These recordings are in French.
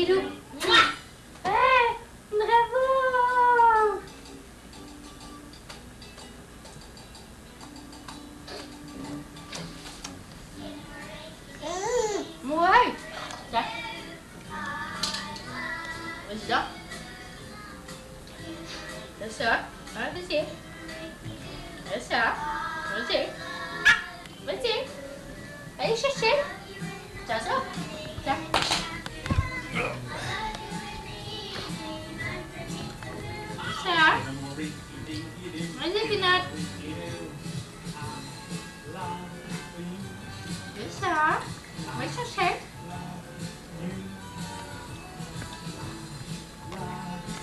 一路，哇！哎，加油！嗯，我哎，咋？我走。我走，我走。我走，我走。我走，我走。Vas-y, Pinot. C'est ça. Va chercher.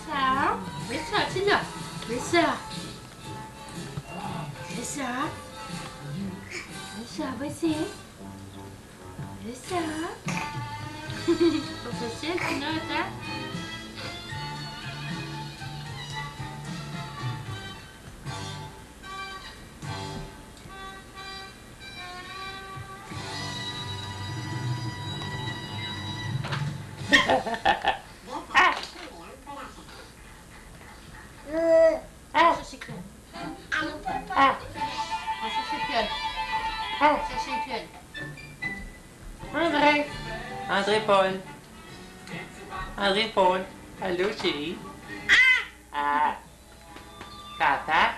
Ça. C'est ça, c'est là. C'est ça. C'est ça. C'est ça, vas-y. C'est ça. Pas facile, Pinot, hein? Ah, André. André Paul. André Paul. Allô, chérie. Ah. Tata.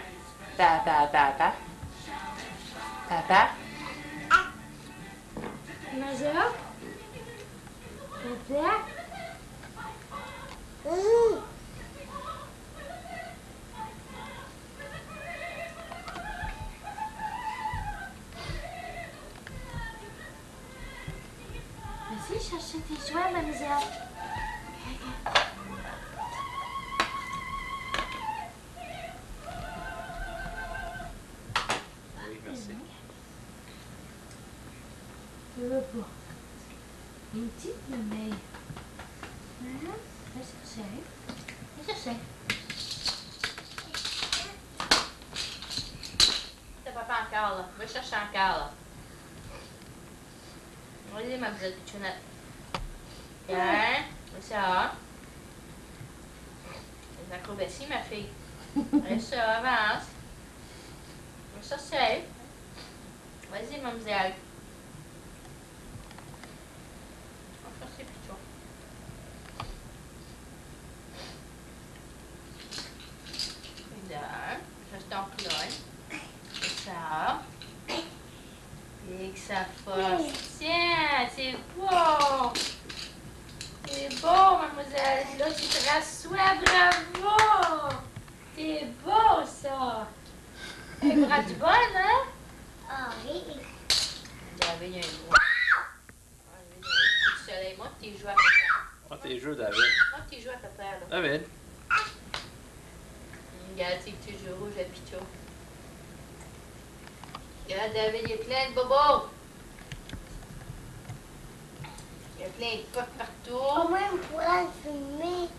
Tata, tata. Tata. Major? Papa? Vas-y, chercher tes jouets, mademoiselle. Oui, merci. Tu veux pas? Une petite merveille. Isso é sério? Isso. Tá papá, cala. Vou chachar, cala. Olha, minha eu que tinha... É, você, ó. Na clube assim, minha filha? Isso, ó, mas... Isso é sério. Mas, irmãos, é... Et que ça force. Tiens, c'est beau. C'est beau, mademoiselle. Là, tu te rassois. Bravo. C'est beau, ça. Un bras du bon, hein? Ah oui. David, il y a un gros. Ah, David, il y a un coup de soleil. Moi, tes joues à papa. Ah, tes jeux, David. Moi, tes joues à papa, là. David. Regarde tes petits joues rouges à Pichot. Y a plein de bobos. Il y a plein de Au partout. moins, on pourra le filmer.